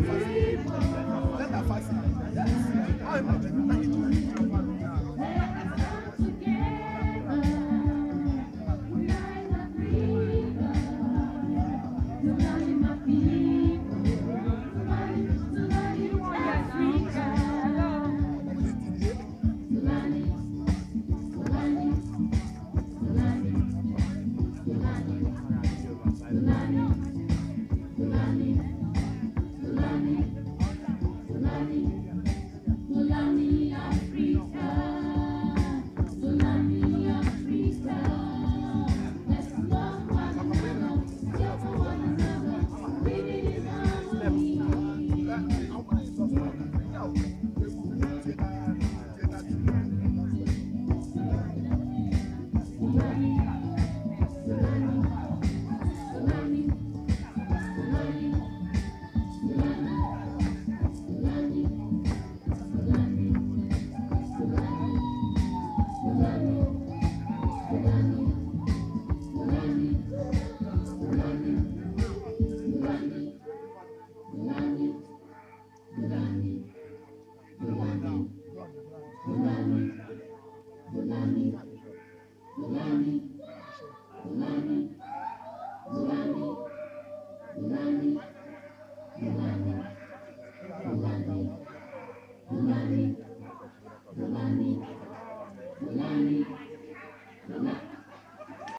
Let her fast. Amen.